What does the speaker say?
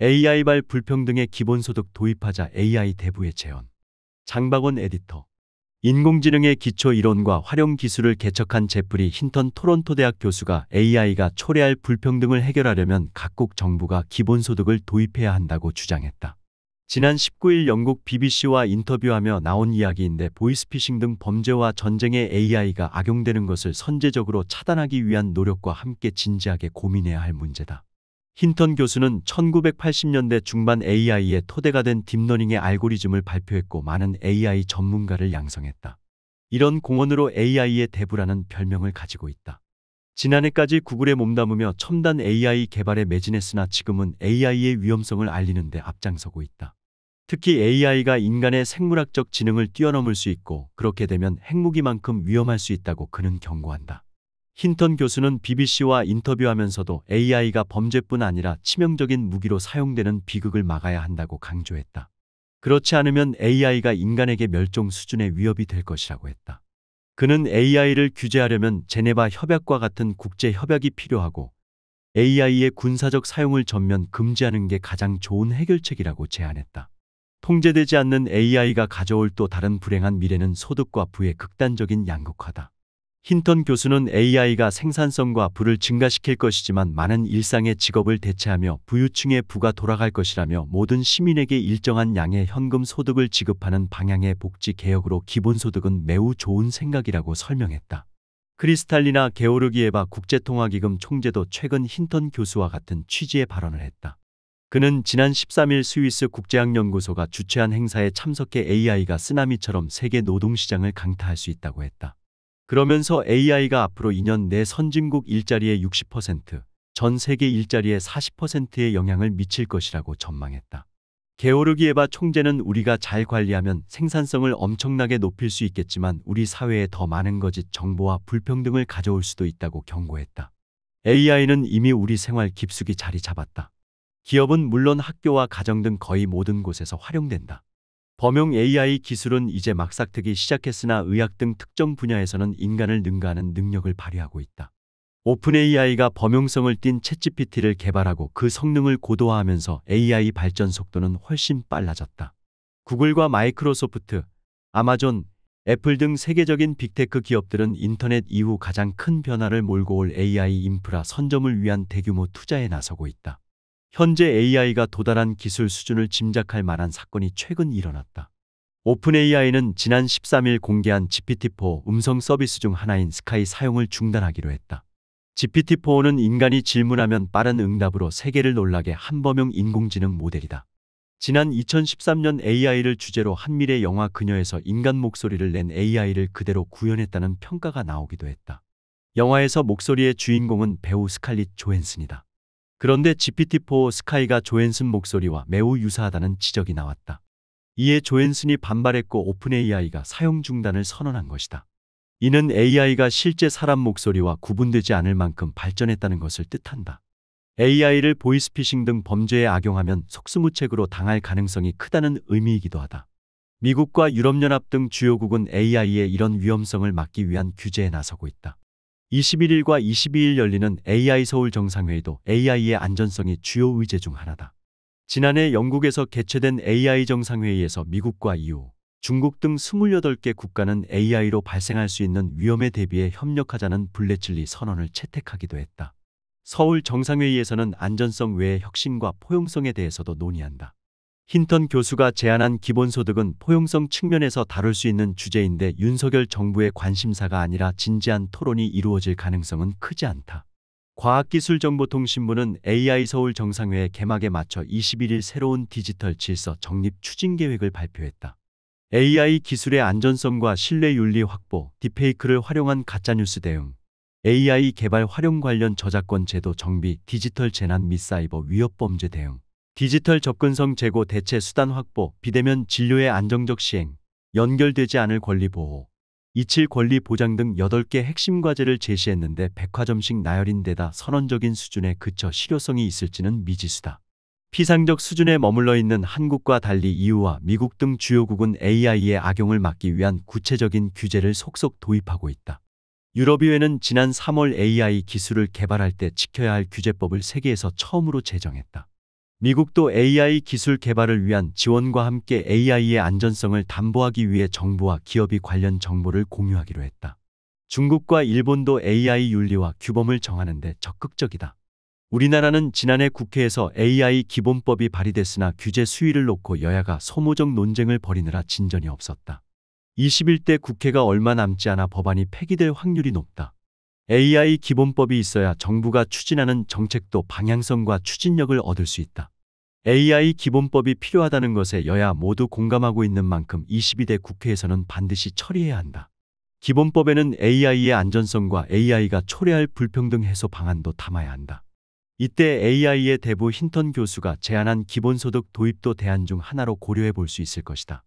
AI발 불평등의 기본소득 도입하자 AI 대부의 재현. 장박원 에디터. 인공지능의 기초 이론과 활용 기술을 개척한 제프리 힌턴 토론토 대학 교수가 AI가 초래할 불평등을 해결하려면 각국 정부가 기본소득을 도입해야 한다고 주장했다. 지난 19일 영국 BBC와 인터뷰하며 나온 이야기인데 보이스피싱 등 범죄와 전쟁에 AI가 악용되는 것을 선제적으로 차단하기 위한 노력과 함께 진지하게 고민해야 할 문제다. 힌턴 교수는 1980년대 중반 AI의 토대가 된 딥러닝의 알고리즘을 발표했고 많은 AI 전문가를 양성했다. 이런 공헌으로 AI의 대부라는 별명을 가지고 있다. 지난해까지 구글에 몸담으며 첨단 AI 개발에 매진했으나 지금은 AI의 위험성을 알리는 데 앞장서고 있다. 특히 AI가 인간의 생물학적 지능을 뛰어넘을 수 있고 그렇게 되면 핵무기만큼 위험할 수 있다고 그는 경고한다. 힌턴 교수는 BBC와 인터뷰하면서도 AI가 범죄뿐 아니라 치명적인 무기로 사용되는 비극을 막아야 한다고 강조했다. 그렇지 않으면 AI가 인간에게 멸종 수준의 위협이 될 것이라고 했다. 그는 AI를 규제하려면 제네바 협약과 같은 국제 협약이 필요하고 AI의 군사적 사용을 전면 금지하는 게 가장 좋은 해결책이라고 제안했다. 통제되지 않는 AI가 가져올 또 다른 불행한 미래는 소득과 부의 극단적인 양극화다. 힌턴 교수는 AI가 생산성과 부를 증가시킬 것이지만 많은 일상의 직업을 대체하며 부유층의 부가 돌아갈 것이라며 모든 시민에게 일정한 양의 현금 소득을 지급하는 방향의 복지 개혁으로 기본소득은 매우 좋은 생각이라고 설명했다. 크리스탈리나 게오르기에바 국제통화기금 총재도 최근 힌턴 교수와 같은 취지의 발언을 했다. 그는 지난 13일 스위스 국제학연구소가 주최한 행사에 참석해 AI가 쓰나미처럼 세계 노동시장을 강타할 수 있다고 했다. 그러면서 AI가 앞으로 2년 내 선진국 일자리의 60%, 전 세계 일자리의 40%에 영향을 미칠 것이라고 전망했다. 게오르기에바 총재는 우리가 잘 관리하면 생산성을 엄청나게 높일 수 있겠지만 우리 사회에 더 많은 거짓 정보와 불평등을 가져올 수도 있다고 경고했다. AI는 이미 우리 생활 깊숙이 자리 잡았다. 기업은 물론 학교와 가정 등 거의 모든 곳에서 활용된다. 범용 AI 기술은 이제 막 싹트기 시작했으나 의학 등 특정 분야에서는 인간을 능가하는 능력을 발휘하고 있다. 오픈 AI가 범용성을 띤 챗GPT를 개발하고 그 성능을 고도화하면서 AI 발전 속도는 훨씬 빨라졌다. 구글과 마이크로소프트, 아마존, 애플 등 세계적인 빅테크 기업들은 인터넷 이후 가장 큰 변화를 몰고 올 AI 인프라 선점을 위한 대규모 투자에 나서고 있다. 현재 AI가 도달한 기술 수준을 짐작할 만한 사건이 최근 일어났다. 오픈 AI는 지난 13일 공개한 GPT-4 음성 서비스 중 하나인 스카이 사용을 중단하기로 했다. GPT-4는 인간이 질문하면 빠른 응답으로 세계를 놀라게 한 범용 인공지능 모델이다. 지난 2013년 AI를 주제로 한미래 영화 그녀에서 인간 목소리를 낸 AI를 그대로 구현했다는 평가가 나오기도 했다. 영화에서 목소리의 주인공은 배우 스칼릿 조앤슨이다. 그런데 GPT-4 스카이가 조앤슨 목소리와 매우 유사하다는 지적이 나왔다. 이에 조앤슨이 반발했고 오픈 AI가 사용 중단을 선언한 것이다. 이는 AI가 실제 사람 목소리와 구분되지 않을 만큼 발전했다는 것을 뜻한다. AI를 보이스피싱 등 범죄에 악용하면 속수무책으로 당할 가능성이 크다는 의미이기도 하다. 미국과 유럽연합 등 주요국은 AI의 이런 위험성을 막기 위한 규제에 나서고 있다. 21일과 22일 열리는 AI 서울 정상회의도 AI의 안전성이 주요 의제 중 하나다. 지난해 영국에서 개최된 AI 정상회의에서 미국과 EU, 중국 등 28개 국가는 AI로 발생할 수 있는 위험에 대비해 협력하자는 블레틀리 선언을 채택하기도 했다. 서울 정상회의에서는 안전성 외의 혁신과 포용성에 대해서도 논의한다. 힌턴 교수가 제안한 기본소득은 포용성 측면에서 다룰 수 있는 주제인데 윤석열 정부의 관심사가 아니라 진지한 토론이 이루어질 가능성은 크지 않다. 과학기술정보통신부는 AI 서울 정상회의 개막에 맞춰 21일 새로운 디지털 질서 정립 추진 계획을 발표했다. AI 기술의 안전성과 신뢰 윤리 확보, 딥페이크를 활용한 가짜뉴스 대응, AI 개발 활용 관련 저작권 제도 정비, 디지털 재난 및 사이버 위협 범죄 대응, 디지털 접근성 제고 대체 수단 확보, 비대면 진료의 안정적 시행, 연결되지 않을 권리 보호, 이칠 권리 보장 등 8개 핵심 과제를 제시했는데 백화점식 나열인 데다 선언적인 수준에 그쳐 실효성이 있을지는 미지수다. 피상적 수준에 머물러 있는 한국과 달리 EU와 미국 등 주요국은 AI의 악용을 막기 위한 구체적인 규제를 속속 도입하고 있다. 유럽의회는 지난 3월 AI 기술을 개발할 때 지켜야 할 규제법을 세계에서 처음으로 제정했다. 미국도 AI 기술 개발을 위한 지원과 함께 AI의 안전성을 담보하기 위해 정부와 기업이 관련 정보를 공유하기로 했다. 중국과 일본도 AI 윤리와 규범을 정하는 데 적극적이다. 우리나라는 지난해 국회에서 AI 기본법이 발의됐으나 규제 수위를 놓고 여야가 소모적 논쟁을 벌이느라 진전이 없었다. 21대 국회가 얼마 남지 않아 법안이 폐기될 확률이 높다. AI 기본법이 있어야 정부가 추진하는 정책도 방향성과 추진력을 얻을 수 있다. AI 기본법이 필요하다는 것에 여야 모두 공감하고 있는 만큼 22대 국회에서는 반드시 처리해야 한다. 기본법에는 AI의 안전성과 AI가 초래할 불평등 해소 방안도 담아야 한다. 이때 AI의 대부 힌턴 교수가 제안한 기본소득 도입도 대안 중 하나로 고려해 볼 수 있을 것이다.